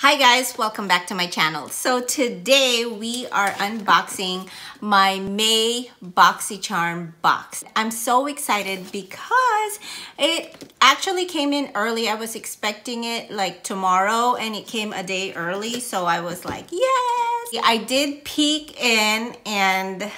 Hi guys, welcome back to my channel. So today we are unboxing my May BoxyCharm box. I'm so excited because it actually came in early. I was expecting it like tomorrow and it came a day early. So I was like, yes! I did peek in and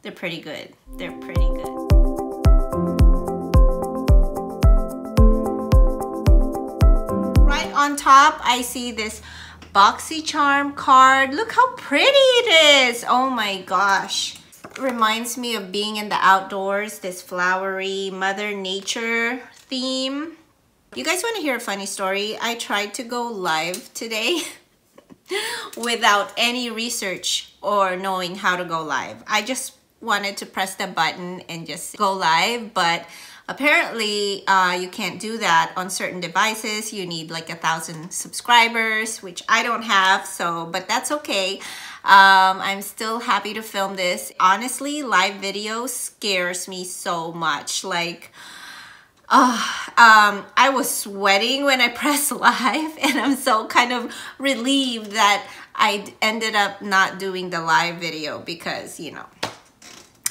they're pretty good. They're pretty good. On top, I see this BoxyCharm card. Look how pretty it is. Oh my gosh. Reminds me of being in the outdoors, this flowery Mother Nature theme. You guys want to hear a funny story? I tried to go live today without any research or knowing how to go live. I just wanted to press the button and just go live, but Apparently, uh, you can't do that on certain devices. You need like a thousand subscribers, which I don't have, so, but that's okay. Um, I'm still happy to film this. Honestly, live video scares me so much. Like, uh, um, I was sweating when I pressed live and I'm so kind of relieved that I ended up not doing the live video because, you know,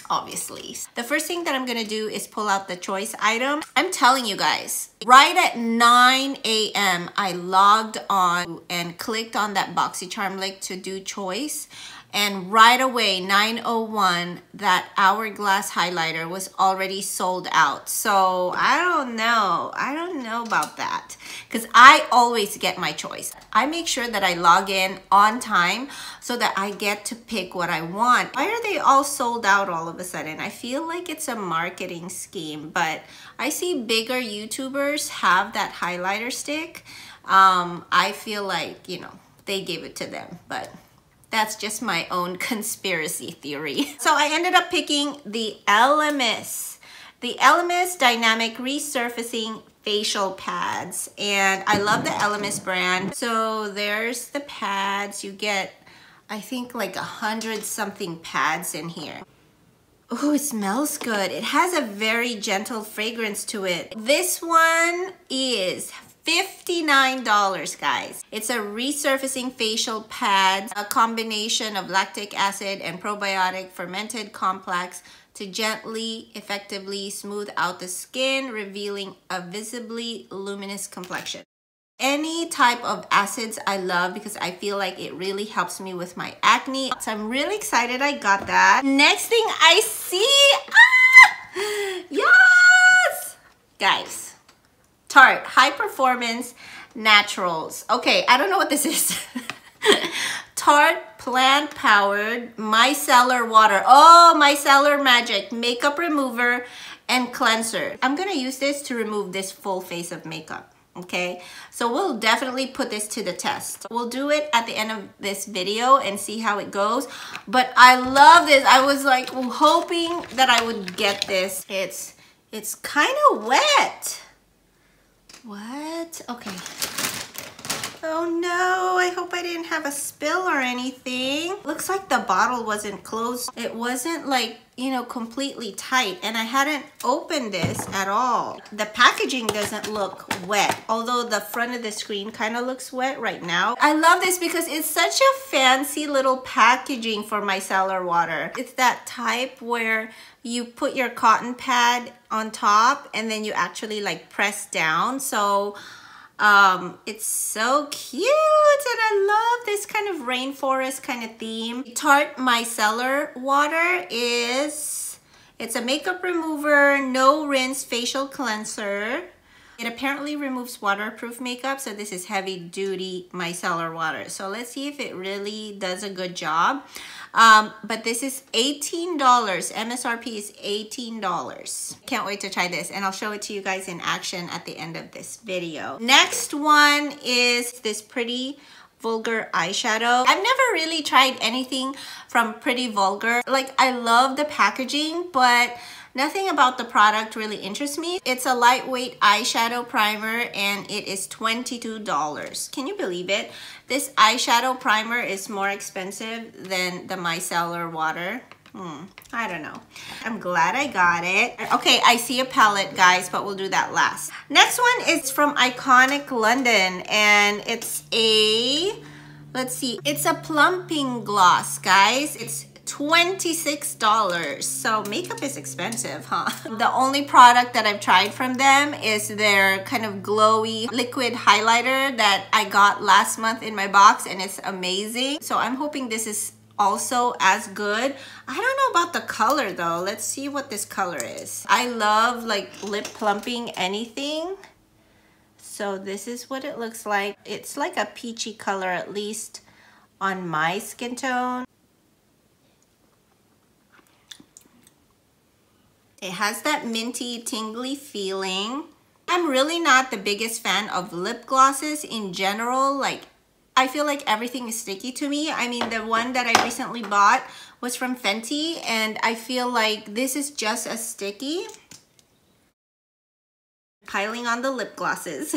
obviously. The first thing that I'm gonna do is pull out the choice item. I'm telling you guys, right at 9 a.m. I logged on and clicked on that BoxyCharm link to do choice and right away 901 that hourglass highlighter was already sold out. So i don't know. I don't know about that. Because i always get my choice. I make sure that i log in on time so that i get to pick what i want. Why are they all sold out all of a sudden? I feel like it's a marketing scheme but i see bigger youtubers have that highlighter stick. Um, i feel like you know they gave it to them but that's just my own conspiracy theory. So I ended up picking the Elemis. The Elemis Dynamic Resurfacing facial pads and I love the Elemis brand. So there's the pads. You get, I think like a hundred something pads in here. Oh, it smells good. It has a very gentle fragrance to it. This one is $59, guys. It's a resurfacing facial pad, a combination of lactic acid and probiotic fermented complex to gently, effectively smooth out the skin, revealing a visibly luminous complexion. Any type of acids I love because I feel like it really helps me with my acne. So I'm really excited I got that. Next thing I see, ah, yes! Guys, Tarte High Performance Naturals. Okay, I don't know what this is. Tarte Plant Powered Micellar Water. Oh, Micellar Magic Makeup Remover and Cleanser. I'm gonna use this to remove this full face of makeup okay so we'll definitely put this to the test we'll do it at the end of this video and see how it goes but i love this i was like hoping that i would get this it's it's kind of wet what? Okay. Oh no, I hope I didn't have a spill or anything. Looks like the bottle wasn't closed. It wasn't like, you know, completely tight and I hadn't opened this at all. The packaging doesn't look wet, although the front of the screen kind of looks wet right now. I love this because it's such a fancy little packaging for micellar water. It's that type where you put your cotton pad on top and then you actually like press down. So um, it's so cute and I love this kind of rainforest kind of theme. Tarte Micellar Water is, it's a makeup remover, no rinse facial cleanser. It apparently removes waterproof makeup, so this is heavy duty micellar water. So let's see if it really does a good job. Um, but this is $18. MSRP is $18. Can't wait to try this and I'll show it to you guys in action at the end of this video. Next one is this pretty Vulgar eyeshadow. I've never really tried anything from Pretty Vulgar. Like I love the packaging, but Nothing about the product really interests me. It's a lightweight eyeshadow primer and it is $22. Can you believe it? This eyeshadow primer is more expensive than the micellar water. Hmm, I don't know. I'm glad I got it. Okay, I see a palette, guys, but we'll do that last. Next one is from Iconic London, and it's a, let's see, it's a plumping gloss, guys. It's $26. So makeup is expensive, huh? The only product that I've tried from them is their kind of glowy liquid highlighter that I got last month in my box and it's amazing. So I'm hoping this is also as good. I don't know about the color though. Let's see what this color is. I love like lip plumping anything. So this is what it looks like. It's like a peachy color at least on my skin tone. It has that minty, tingly feeling. I'm really not the biggest fan of lip glosses in general. Like I feel like everything is sticky to me. I mean, the one that I recently bought was from Fenty and I feel like this is just as sticky. Piling on the lip glosses.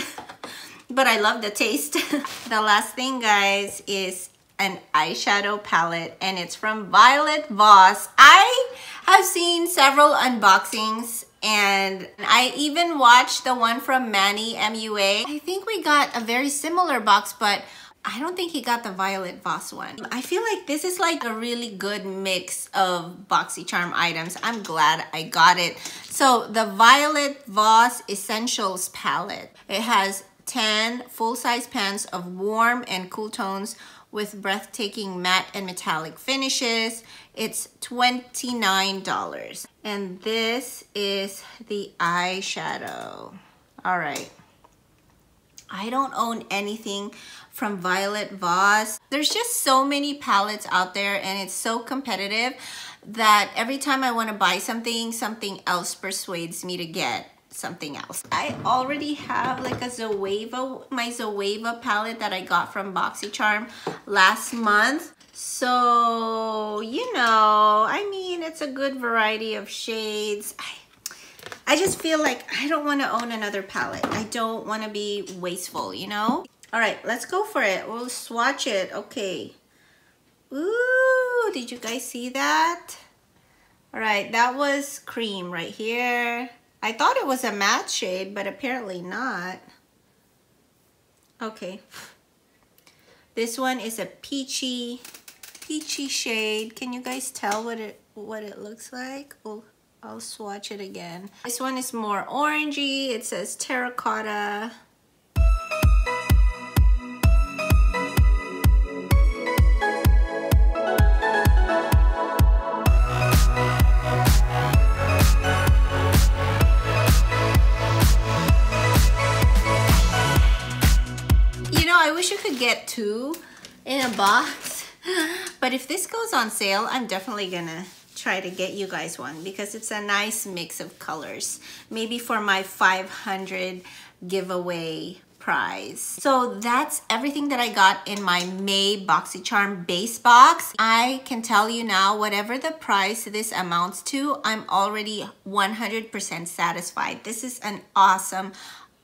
but I love the taste. the last thing, guys, is an eyeshadow palette and it's from Violet Voss. I have seen several unboxings and I even watched the one from Manny MUA. I think we got a very similar box, but I don't think he got the Violet Voss one. I feel like this is like a really good mix of BoxyCharm items. I'm glad I got it. So the Violet Voss Essentials palette. It has 10 full-size pans of warm and cool tones with breathtaking matte and metallic finishes. It's $29. And this is the eyeshadow. All right. I don't own anything from Violet Voss. There's just so many palettes out there and it's so competitive that every time I want to buy something, something else persuades me to get something else. I already have like a Zoeva, my Zoeva palette that I got from BoxyCharm last month. So, you know, I mean, it's a good variety of shades. I I just feel like I don't want to own another palette. I don't want to be wasteful, you know? All right, let's go for it. We'll swatch it. Okay. Ooh, did you guys see that? All right, that was cream right here. I thought it was a matte shade, but apparently not. Okay. This one is a peachy, peachy shade. Can you guys tell what it what it looks like? Oh. I'll swatch it again. This one is more orangey. It says terracotta. Two in a box. But if this goes on sale, I'm definitely gonna try to get you guys one because it's a nice mix of colors. Maybe for my 500 giveaway prize. So that's everything that I got in my May BoxyCharm base box. I can tell you now, whatever the price this amounts to, I'm already 100% satisfied. This is an awesome,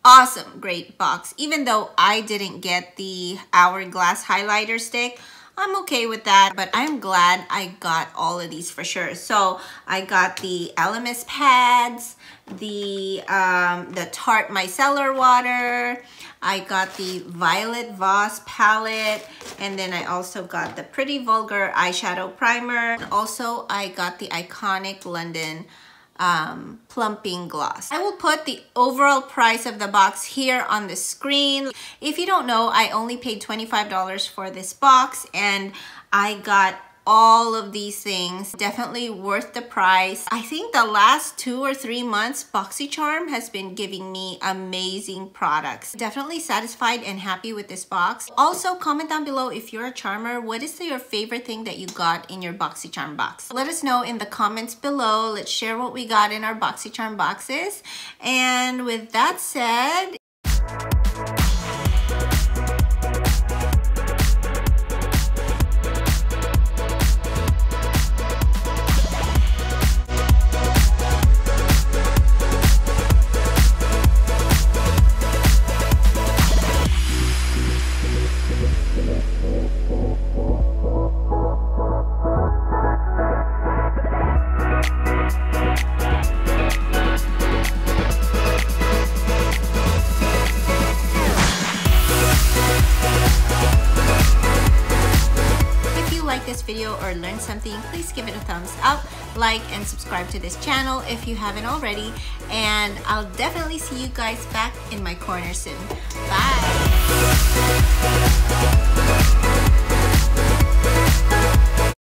awesome, great box. Even though I didn't get the Hourglass highlighter stick, I'm okay with that, but I'm glad I got all of these for sure. So I got the Elemis pads, the, um, the Tarte Micellar Water, I got the Violet Voss palette, and then I also got the Pretty Vulgar eyeshadow primer. Also, I got the Iconic London um, plumping gloss. I will put the overall price of the box here on the screen. If you don't know, I only paid $25 for this box and I got all of these things. Definitely worth the price. I think the last two or three months, BoxyCharm has been giving me amazing products. Definitely satisfied and happy with this box. Also, comment down below if you're a charmer, what is your favorite thing that you got in your BoxyCharm box? Let us know in the comments below. Let's share what we got in our BoxyCharm boxes. And with that said, video or learned something, please give it a thumbs up, like, and subscribe to this channel if you haven't already. And I'll definitely see you guys back in my corner soon. Bye!